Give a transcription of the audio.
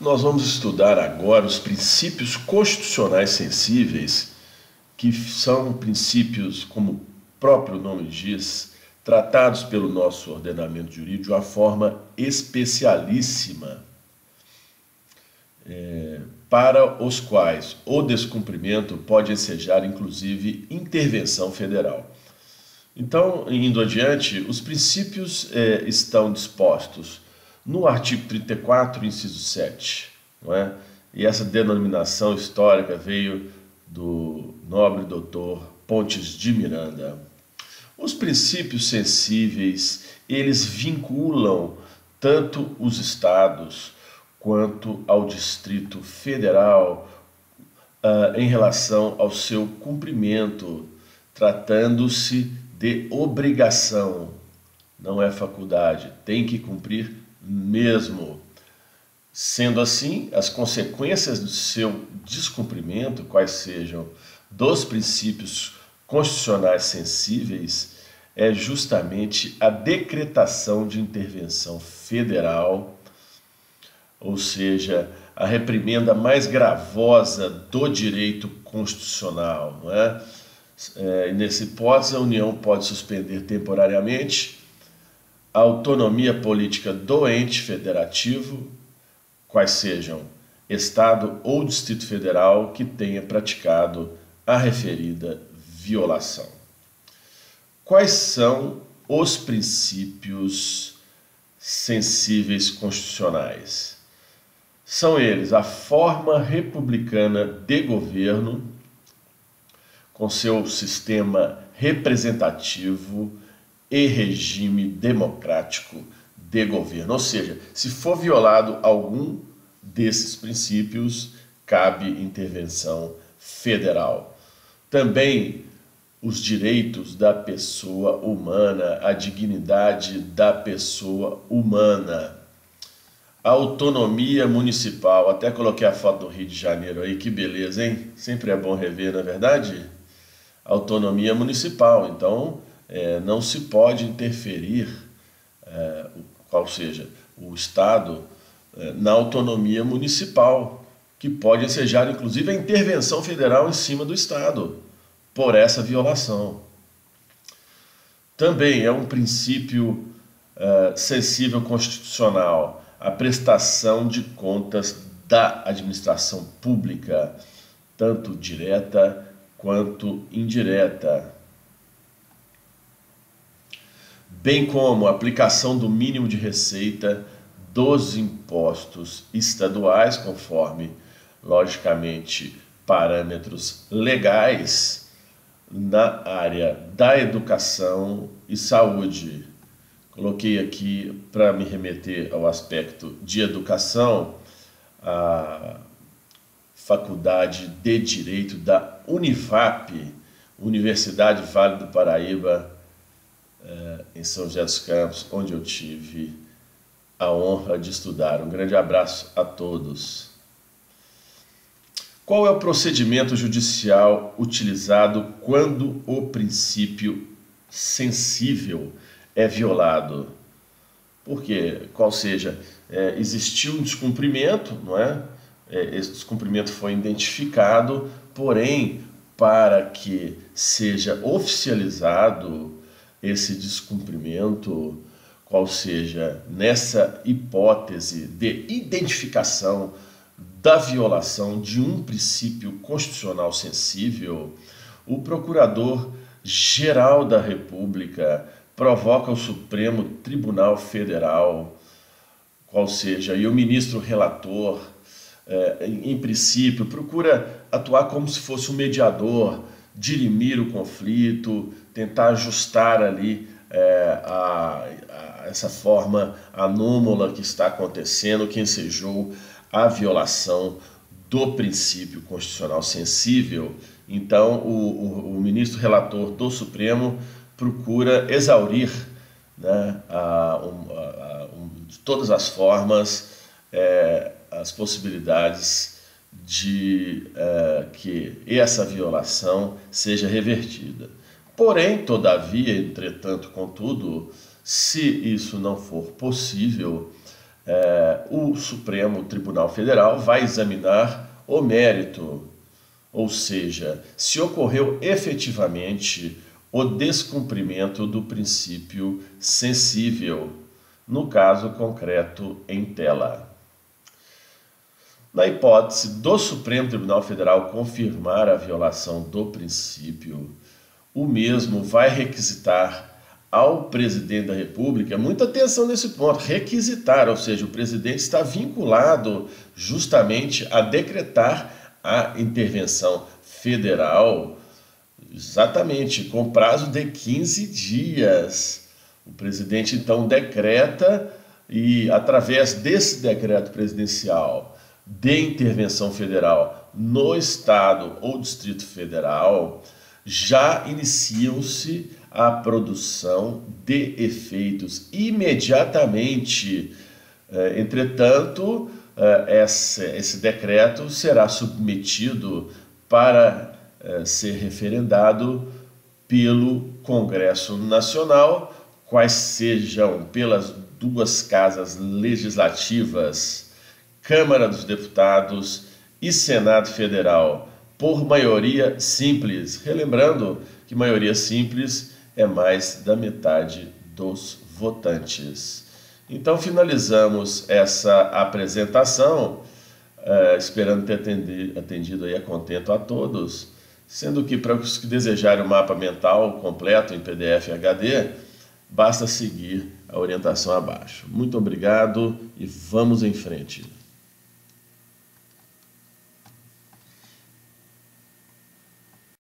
Nós vamos estudar agora os princípios constitucionais sensíveis, que são princípios, como o próprio nome diz, tratados pelo nosso ordenamento jurídico de uma forma especialíssima, é, para os quais o descumprimento pode ensejar, inclusive, intervenção federal. Então, indo adiante, os princípios é, estão dispostos no artigo 34, inciso 7, não é? e essa denominação histórica veio do nobre doutor Pontes de Miranda. Os princípios sensíveis, eles vinculam tanto os estados quanto ao Distrito Federal uh, em relação ao seu cumprimento, tratando-se de obrigação, não é faculdade, tem que cumprir mesmo. Sendo assim, as consequências do seu descumprimento, quais sejam dos princípios constitucionais sensíveis, é justamente a decretação de intervenção federal, ou seja, a reprimenda mais gravosa do direito constitucional. Não é? É, nessa hipótese, a União pode suspender temporariamente a autonomia política do ente federativo, quais sejam Estado ou Distrito Federal que tenha praticado a referida violação. Quais são os princípios sensíveis constitucionais? São eles a forma republicana de governo, com seu sistema representativo e regime democrático de governo. Ou seja, se for violado algum desses princípios, cabe intervenção federal. Também os direitos da pessoa humana, a dignidade da pessoa humana, autonomia municipal. Até coloquei a foto do Rio de Janeiro aí, que beleza, hein? Sempre é bom rever, na é verdade? Autonomia municipal. Então, é, não se pode interferir, é, qual seja, o Estado é, na autonomia municipal, que pode ensejar inclusive a intervenção federal em cima do Estado por essa violação. Também é um princípio é, sensível constitucional a prestação de contas da administração pública, tanto direta quanto indireta bem como a aplicação do mínimo de receita dos impostos estaduais, conforme, logicamente, parâmetros legais na área da educação e saúde. Coloquei aqui para me remeter ao aspecto de educação a Faculdade de Direito da Unifap, Universidade Vale do Paraíba, eh, em São José dos Campos, onde eu tive a honra de estudar. Um grande abraço a todos. Qual é o procedimento judicial utilizado quando o princípio sensível é violado? Porque, qual seja, é, existiu um descumprimento, não é? é? Esse descumprimento foi identificado, porém, para que seja oficializado esse descumprimento, qual seja, nessa hipótese de identificação da violação de um princípio constitucional sensível, o Procurador-Geral da República provoca o Supremo Tribunal Federal, qual seja, e o ministro relator, eh, em princípio, procura atuar como se fosse um mediador, dirimir o conflito, tentar ajustar ali é, a, a, essa forma anômala que está acontecendo, que ensejou a violação do princípio constitucional sensível. Então, o, o, o ministro relator do Supremo procura exaurir né, a, um, de todas as formas é, as possibilidades de é, que essa violação seja revertida. Porém, todavia, entretanto, contudo, se isso não for possível, é, o Supremo Tribunal Federal vai examinar o mérito, ou seja, se ocorreu efetivamente o descumprimento do princípio sensível, no caso concreto em tela. Na hipótese do Supremo Tribunal Federal confirmar a violação do princípio, o mesmo vai requisitar ao presidente da República, muita atenção nesse ponto, requisitar, ou seja, o presidente está vinculado justamente a decretar a intervenção federal, exatamente com prazo de 15 dias. O presidente então decreta e através desse decreto presidencial de intervenção federal no estado ou distrito federal, já iniciam-se a produção de efeitos imediatamente. Eh, entretanto, eh, esse, decreto será submetido para eh, ser referendado pelo Congresso Nacional, quais sejam pelas duas casas legislativas, Câmara dos Deputados e Senado Federal, por maioria simples. Relembrando que maioria simples é mais da metade dos votantes. Então finalizamos essa apresentação, uh, esperando ter atendido, atendido aí a contento a todos, sendo que para os que desejarem o mapa mental completo em PDF HD, basta seguir a orientação abaixo. Muito obrigado e vamos em frente.